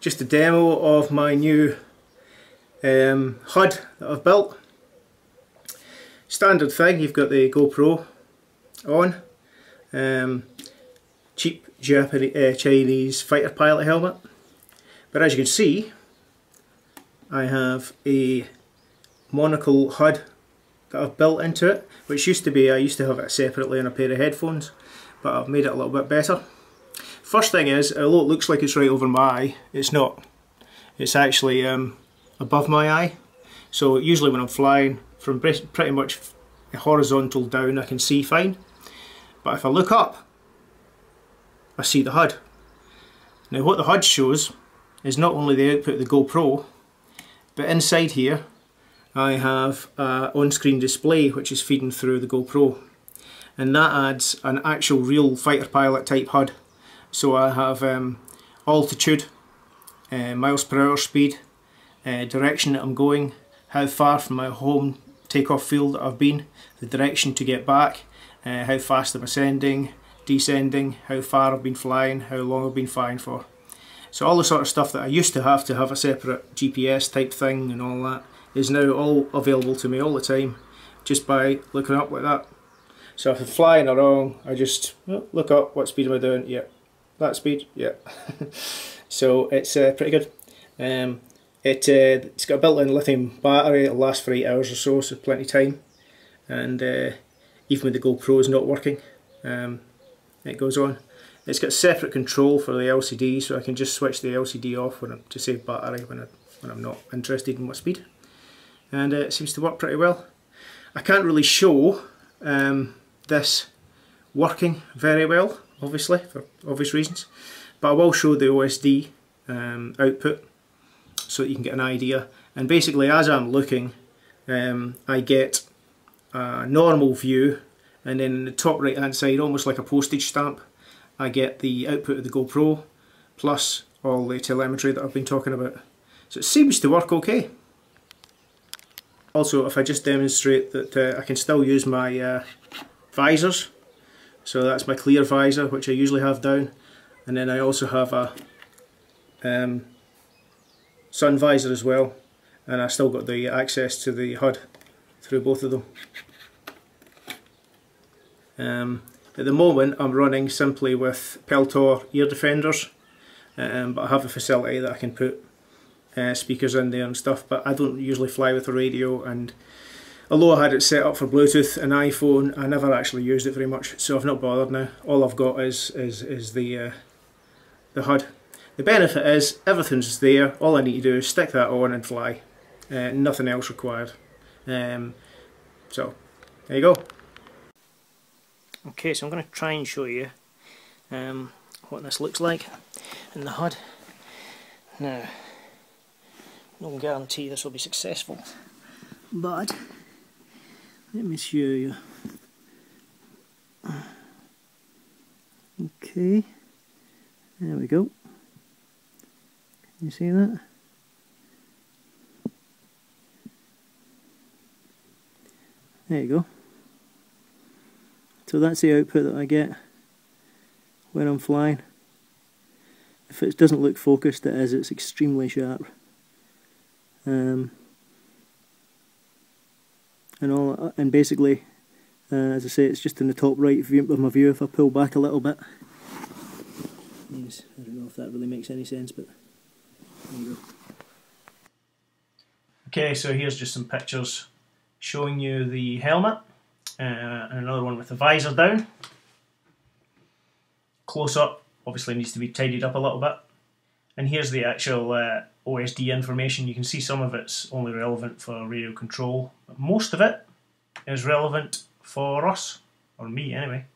just a demo of my new um, HUD that I've built. Standard thing, you've got the GoPro on, um, cheap Japanese, uh, Chinese fighter pilot helmet, but as you can see I have a monocle HUD that I've built into it, which used to be, I used to have it separately on a pair of headphones, but I've made it a little bit better. First thing is, although it looks like it's right over my eye, it's not. It's actually um, above my eye. So usually when I'm flying, from pretty much horizontal down I can see fine. But if I look up, I see the HUD. Now what the HUD shows is not only the output of the GoPro, but inside here I have an on-screen display which is feeding through the GoPro and that adds an actual real fighter pilot type HUD. So I have um, altitude, uh, miles per hour speed, uh, direction that I'm going, how far from my home takeoff field I've been, the direction to get back, uh, how fast I'm ascending, descending, how far I've been flying, how long I've been flying for. So all the sort of stuff that I used to have to have a separate GPS type thing and all that is now all available to me all the time just by looking up like that. So if I'm flying along, I just oh, look up, what speed am I doing? Yeah, that speed, yeah. so it's uh, pretty good. Um, it, uh, it's got a built-in lithium battery, it'll last for 8 hours or so, so plenty of time. And uh, even when the GoPro is not working, um, it goes on. It's got separate control for the LCD, so I can just switch the LCD off when I'm, to save battery when, I, when I'm not interested in what speed. And uh, it seems to work pretty well. I can't really show um, this working very well, obviously, for obvious reasons, but I will show the OSD um, output so that you can get an idea. And basically, as I'm looking, um, I get a normal view, and then in the top right hand side, almost like a postage stamp, I get the output of the GoPro plus all the telemetry that I've been talking about. So it seems to work okay. Also, if I just demonstrate that uh, I can still use my uh, visors, so that's my clear visor, which I usually have down, and then I also have a um, sun visor as well, and I still got the access to the HUD through both of them. Um, at the moment I'm running simply with Peltor ear defenders um, but I have a facility that I can put uh, speakers in there and stuff but I don't usually fly with a radio and although I had it set up for Bluetooth and iPhone I never actually used it very much so I've not bothered now. All I've got is, is, is the, uh, the HUD. The benefit is everything's there, all I need to do is stick that on and fly. Uh, nothing else required. Um, so, there you go. Okay, so I'm going to try and show you um, what this looks like in the HUD. Now, no guarantee this will be successful, but let me show you. Okay, there we go. Can you see that? There you go. So that's the output that I get when I'm flying. If it doesn't look focused, it is. It's extremely sharp. Um, and all, and basically, uh, as I say, it's just in the top right view of my view. If I pull back a little bit, I don't know if that really makes any sense, but there you go. Okay, so here's just some pictures showing you the helmet uh, and another one with the visor down. Close up obviously needs to be tidied up a little bit. And here's the actual uh, OSD information. You can see some of it's only relevant for radio control. But most of it is relevant for us, or me anyway.